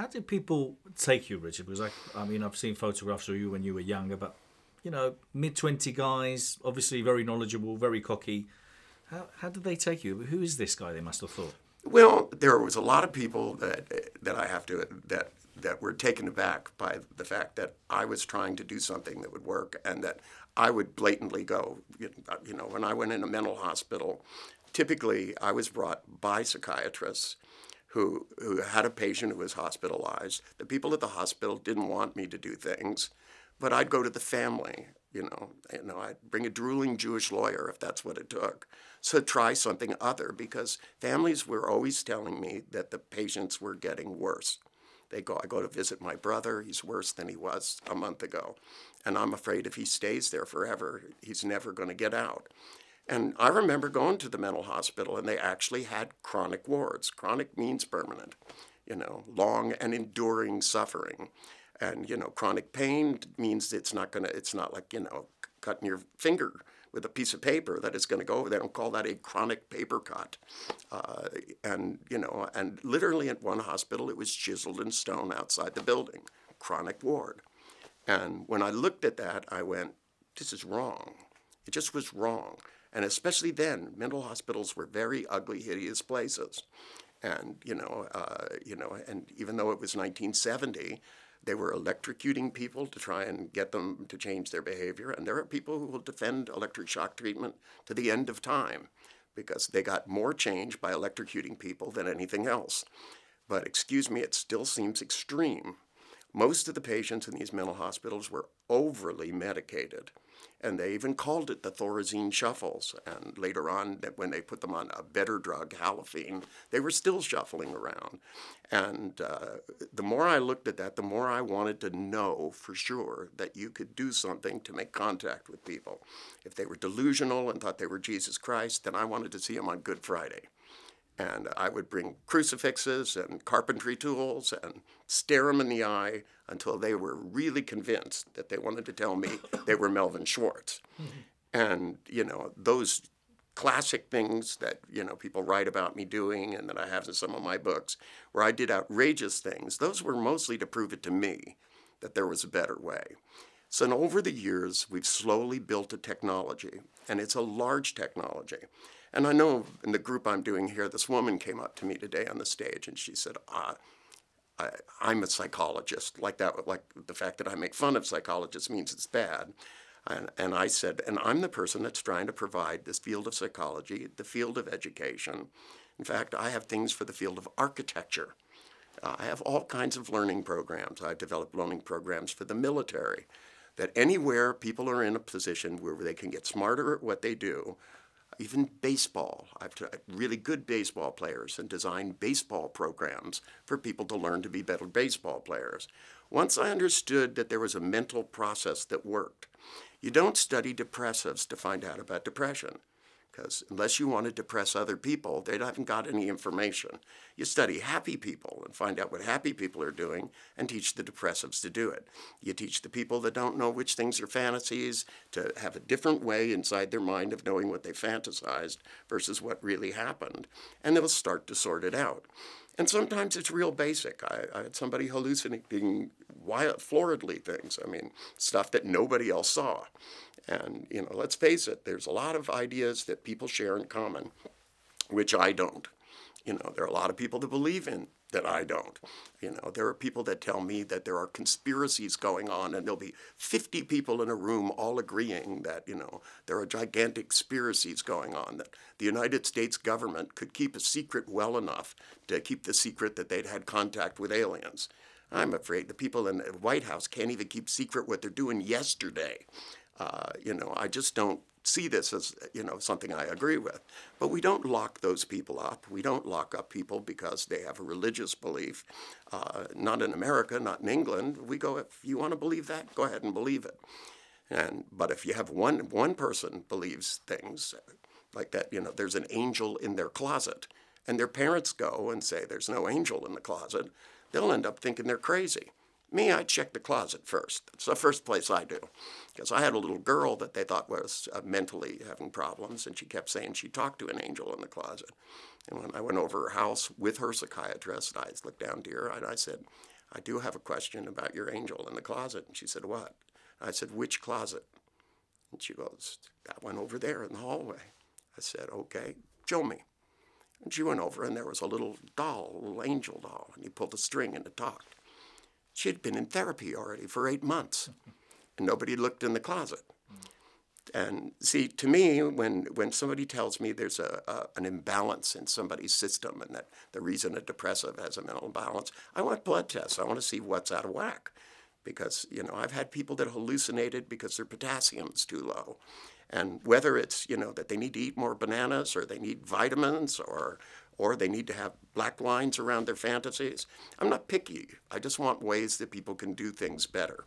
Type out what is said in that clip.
How did people take you, Richard? Because I, I mean, I've seen photographs of you when you were younger, but you know, mid twenty guys, obviously very knowledgeable, very cocky. How how did they take you? Who is this guy? They must have thought. Well, there was a lot of people that that I have to that that were taken aback by the fact that I was trying to do something that would work and that I would blatantly go. You know, when I went in a mental hospital, typically I was brought by psychiatrists who who had a patient who was hospitalized. The people at the hospital didn't want me to do things, but I'd go to the family. You know, you know, I'd bring a drooling Jewish lawyer if that's what it took. So try something other because families were always telling me that the patients were getting worse. They go, I go to visit my brother. He's worse than he was a month ago. And I'm afraid if he stays there forever, he's never going to get out. And I remember going to the mental hospital, and they actually had chronic wards. Chronic means permanent, you know, long and enduring suffering. And, you know, chronic pain means it's not going to, it's not like, you know, cutting your finger with a piece of paper that is going to go. They don't call that a chronic paper cut. Uh, and, you know, and literally at one hospital, it was chiseled in stone outside the building, chronic ward. And when I looked at that, I went, this is wrong. It just was wrong. And especially then, mental hospitals were very ugly, hideous places. And, you know, uh, you know, and even though it was 1970, they were electrocuting people to try and get them to change their behavior. And there are people who will defend electric shock treatment to the end of time because they got more change by electrocuting people than anything else. But excuse me, it still seems extreme. Most of the patients in these mental hospitals were overly medicated. And they even called it the Thorazine shuffles. And later on, when they put them on a better drug, halophene, they were still shuffling around. And uh, the more I looked at that, the more I wanted to know for sure that you could do something to make contact with people. If they were delusional and thought they were Jesus Christ, then I wanted to see them on Good Friday. And I would bring crucifixes and carpentry tools and stare them in the eye until they were really convinced that they wanted to tell me they were Melvin Schwartz. And, you know, those classic things that, you know, people write about me doing and that I have in some of my books, where I did outrageous things, those were mostly to prove it to me that there was a better way. So over the years, we've slowly built a technology, and it's a large technology. And I know in the group I'm doing here, this woman came up to me today on the stage and she said, ah, I, am a psychologist. Like that, like the fact that I make fun of psychologists means it's bad. And, and I said, and I'm the person that's trying to provide this field of psychology, the field of education. In fact, I have things for the field of architecture. Uh, I have all kinds of learning programs. I've developed learning programs for the military that anywhere people are in a position where they can get smarter at what they do, even baseball. I've tried really good baseball players and designed baseball programs for people to learn to be better baseball players. Once I understood that there was a mental process that worked, you don't study depressives to find out about depression because unless you want to depress other people, they haven't got any information. You study happy people and find out what happy people are doing and teach the depressives to do it. You teach the people that don't know which things are fantasies to have a different way inside their mind of knowing what they fantasized versus what really happened, and they'll start to sort it out. And sometimes it's real basic. I, I had somebody hallucinating wild, floridly things. I mean, stuff that nobody else saw. And, you know, let's face it, there's a lot of ideas that people share in common, which I don't. You know, there are a lot of people that believe in that I don't. You know, there are people that tell me that there are conspiracies going on and there'll be 50 people in a room all agreeing that, you know, there are gigantic conspiracies going on, that the United States government could keep a secret well enough to keep the secret that they'd had contact with aliens. I'm afraid the people in the White House can't even keep secret what they're doing yesterday. Uh, you know, I just don't see this as you know something I agree with. But we don't lock those people up. We don't lock up people because they have a religious belief. Uh, not in America, not in England. We go if you want to believe that, go ahead and believe it. And but if you have one one person believes things like that, you know, there's an angel in their closet, and their parents go and say there's no angel in the closet, they'll end up thinking they're crazy. Me, I check the closet first. It's the first place I do. Because I had a little girl that they thought was uh, mentally having problems, and she kept saying she talked to an angel in the closet. And when I went over her house with her psychiatrist, I looked down to her and I said, I do have a question about your angel in the closet. And she said, What? I said, Which closet? And she goes, That one over there in the hallway. I said, Okay, show me. And she went over, and there was a little doll, a little angel doll, and he pulled the string and it talked. She had been in therapy already for eight months, and nobody looked in the closet. And see, to me, when, when somebody tells me there's a, a, an imbalance in somebody's system and that the reason a depressive has a mental imbalance, I want blood tests. I want to see what's out of whack. Because, you know, I've had people that hallucinated because their potassium's too low. And whether it's, you know, that they need to eat more bananas or they need vitamins or, or they need to have black lines around their fantasies, I'm not picky. I just want ways that people can do things better.